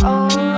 Oh.